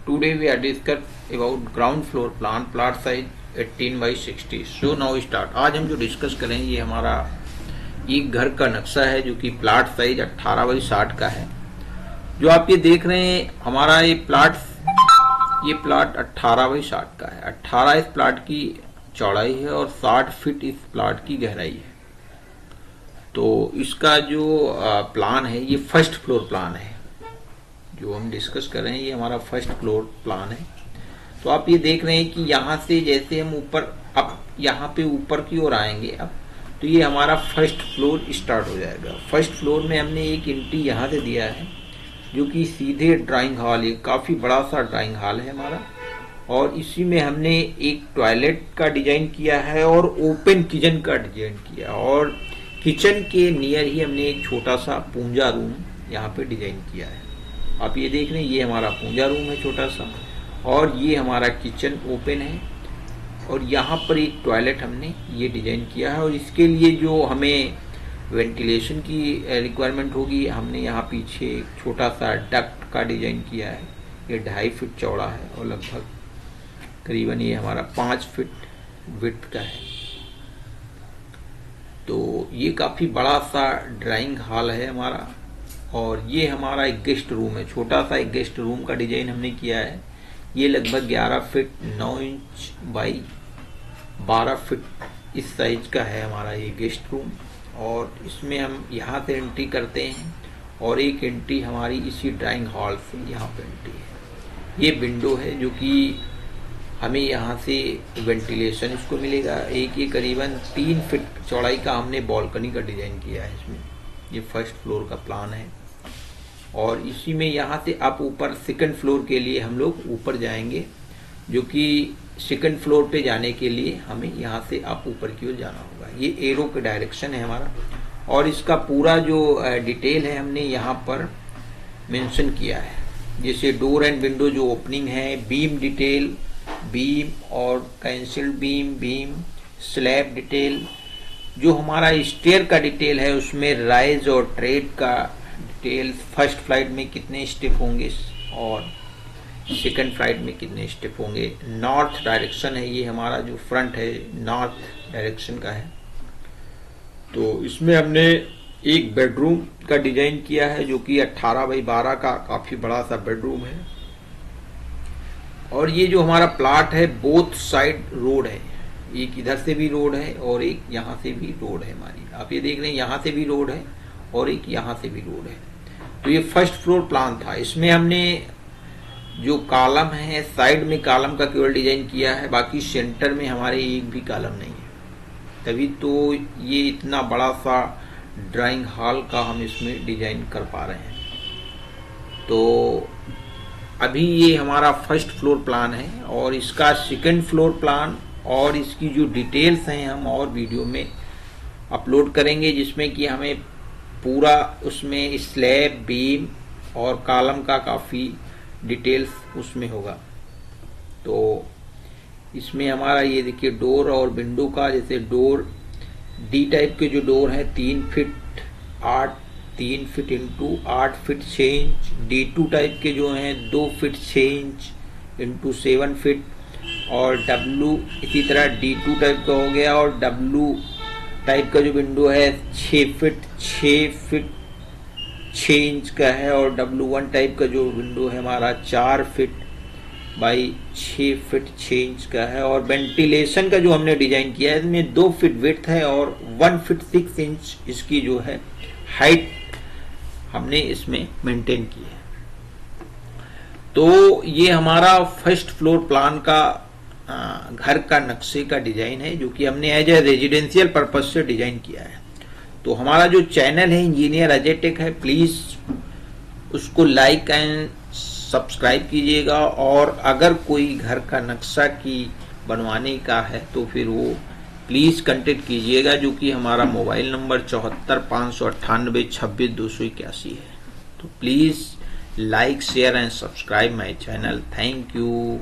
Today we are discuss about ground floor plan, plot size 18 by 60. So now start. आज हम जो discuss करेंगे ये हमारा एक घर का नक्शा है जो कि प्लाट साइज़ 18 बाई 60 का है जो आप ये देख रहे हैं हमारा ये प्लाट ये प्लाट 18 बाई 60 का है 18 इस प्लाट की चौड़ाई है और 60 फीट इस प्लाट की गहराई है तो इसका जो प्लान है ये फ़र्स्ट फ्लोर प्लान है जो हम डिस्कस कर रहे हैं, ये हमारा फ़र्स्ट फ्लोर प्लान है। तो आप ये देख रहे हैं कि यहाँ से जैसे हम ऊपर, अब यहाँ पे ऊपर की ओर आएँगे अब तो ये हमारा फ़र्स्ट फ्लोर स्टार्ट हो जाएगा। फ़र्स्ट फ्लोर में हमने एक इंट्री यहाँ से दिया है, जो कि सीधे ड्राइंग हॉल है काफ़ी बड़ा सा ड्राइंग हॉल है हमारा। और इसी में हमने एक टॉयलेट का डिज़ाइन किया है और ओपन किचन का डिज़ाइन किया और किचन के नियर ही हमने एक छोटा सा पूंजा रूम यहाँ पे डिज़ाइन किया है। आप ये देख रहे हैं ये हमारा पूजा रूम है छोटा सा, और ये हमारा किचन ओपन है, और यहाँ पर एक टॉयलेट हमने ये डिज़ाइन किया है, और इसके लिए जो हमें वेंटिलेशन की रिक्वायरमेंट होगी, हमने यहाँ पीछे एक छोटा सा डक्ट का डिज़ाइन किया है, ये ढाई फीट चौड़ा है, और लगभग करीबन ये हमारा पाँच फीट विथ का है। तो ये काफ़ी बड़ा सा ड्राइंग हॉल है हमारा। और ये हमारा एक गेस्ट रूम है। छोटा सा एक गेस्ट रूम का डिज़ाइन हमने किया है। ये लगभग 11 फीट 9 इंच बाई 12 फीट इस साइज़ का है हमारा ये गेस्ट रूम और इसमें हम यहाँ से एंट्री करते हैं और एक एंट्री हमारी इसी ड्राइंग हॉल से यहाँ पर एंट्री है। ये विंडो है जो कि हमें यहाँ से वेंटिलेशन इसको मिलेगा। एक ये करीबन तीन फिट चौड़ाई का हमने बॉल्कनी का डिज़ाइन किया है इसमें। ये फ़र्स्ट फ्लोर का प्लान है। और इसी में यहाँ से आप ऊपर सेकंड फ्लोर के लिए हम लोग ऊपर जाएँगे, जो कि सेकंड फ्लोर पे जाने के लिए हमें यहाँ से आप ऊपर की ओर जाना होगा। ये एरो का डायरेक्शन है हमारा। और इसका पूरा जो डिटेल है हमने यहाँ पर मेंशन किया है। जैसे डोर एंड विंडो जो ओपनिंग है बीम डिटेल बीम और cancelled beam beam slab detail जो हमारा स्टेयर का डिटेल है, उसमें राइज और ट्रेड का डिटेल फ़र्स्ट फ़्लाइट में कितने स्टेप होंगे और सेकंड फ़्लाइट में कितने स्टेप होंगे। नॉर्थ डायरेक्शन है, ये हमारा जो फ्रंट है नॉर्थ डायरेक्शन का है। तो इसमें हमने एक बेडरूम का डिज़ाइन किया है, जो कि 18 बाई 12 का काफ़ी बड़ा सा बेडरूम है। और ये जो हमारा प्लाट है बोथ साइड रोड है। एक इधर से भी रोड है और एक यहाँ से भी रोड है हमारी। आप ये देख रहे हैं, यहाँ से भी रोड है और एक यहाँ से भी रोड है। तो ये फ़र्स्ट फ्लोर प्लान था। इसमें हमने जो कॉलम है साइड में कॉलम का केवल डिज़ाइन किया है, बाकी सेंटर में हमारे एक भी कॉलम नहीं है। तभी तो ये इतना बड़ा सा ड्राइंग हॉल का हम इसमें डिज़ाइन कर पा रहे हैं। तो अभी ये हमारा फ़र्स्ट फ्लोर प्लान है और इसका सेकंड फ्लोर प्लान और इसकी जो डिटेल्स हैं हम और वीडियो में अपलोड करेंगे, जिसमें कि हमें पूरा उसमें स्लैब बीम और कालम का काफ़ी डिटेल्स उसमें होगा। तो इसमें हमारा ये देखिए डोर और विंडो का, जैसे डोर डी टाइप के जो डोर हैं, तीन फिट आठ, तीन फिट इंटू आठ फिट छः इंच डी टू टाइप के जो हैं, दो फिट छः इंच इंटू सेवन फिट और डब्लू इसी तरह डी टू टाइप का हो गया और डब्लू टाइप का जो विंडो है छ फिट छ फिट छ इंच का है और डब्लू वन टाइप का जो विंडो है हमारा, चार फिट बाई छ फिट छ इंच का है और वेंटिलेशन का जो हमने डिज़ाइन किया है, इसमें दो फिट विथ है और वन फिट सिक्स इंच इसकी जो है हाइट हमने इसमें मेंटेन की है। तो ये हमारा फ़र्स्ट फ्लोर प्लान का घर का नक्शे का डिज़ाइन है, जो कि हमने एज ए रेजिडेंशियल पर्पज से डिज़ाइन किया है। तो हमारा जो चैनल है इंजीनियर अजय टेक है प्लीज़ उसको लाइक एंड सब्सक्राइब कीजिएगा, और अगर कोई घर का नक्शा की बनवाने का है तो फिर वो प्लीज़ कंटेक्ट कीजिएगा, जो कि हमारा मोबाइल नंबर चौहत्तर, पाँच सौ अट्ठानबे छब्बीस, दो सौ इक्यासी है। तो please like share and subscribe my channel thank you